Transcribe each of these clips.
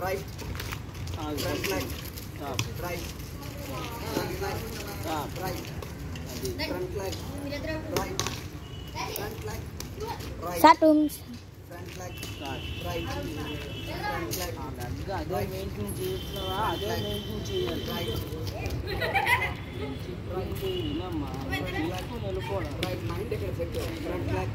right left leg stop right front leg stop right front leg right front leg right start rooms front leg start right front leg అదే main two చేస్తున్నావా అదే main two చేయాలి right right ఇలా మా వెళ్ళిపోవడం right mind ఇక్కడ పెట్టు front leg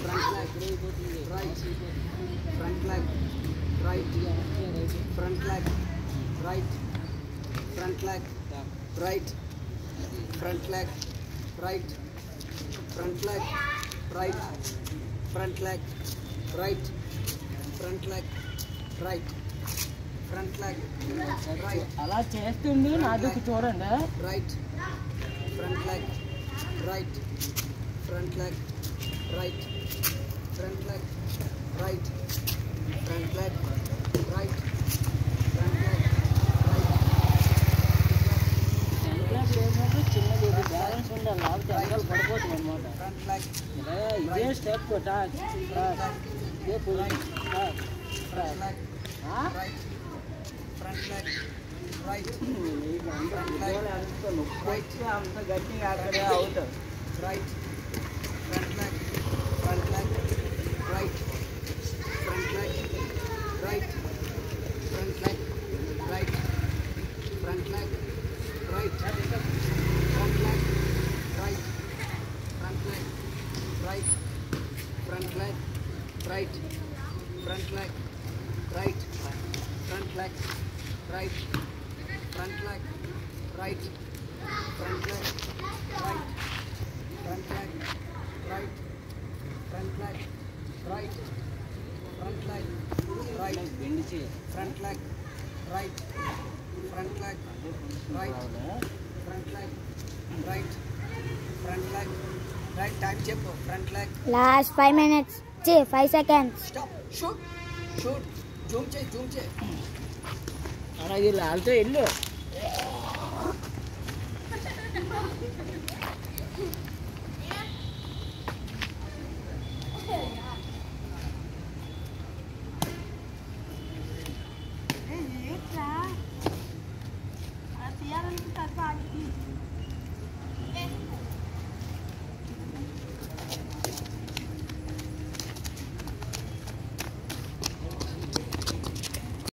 front leg, right, front leg, right, front leg, right, front leg, right, front leg, right, front leg, right, front leg, right, front leg, right. Front leg right అలా చేస్తుండు నాదుకు చూడండి right front leg right front leg right, front leg, right, front leg, right, front leg, right. Front leg, right. Front leg, right. Front leg, right. Front leg, right. Front leg, right. Front leg, right. Front leg, right. right. right. right. right. Front right. right. right. right. right. Front leg, right. Front leg, right. Front leg, right. Front leg, right. right. Front leg front leg, right, front leg, right, front leg, right, front leg, right, front leg, right, front leg, right, front leg, right, front leg, right, front leg, right, front leg, right, front leg, right, front leg, right. front leg, right, front leg, right, front leg, right, time jump, front leg. Last five minutes, 5 seconds. Stop, shoot, shoot, zoom, zoom. Ana, ఇది లాల్తో వెళ్ళు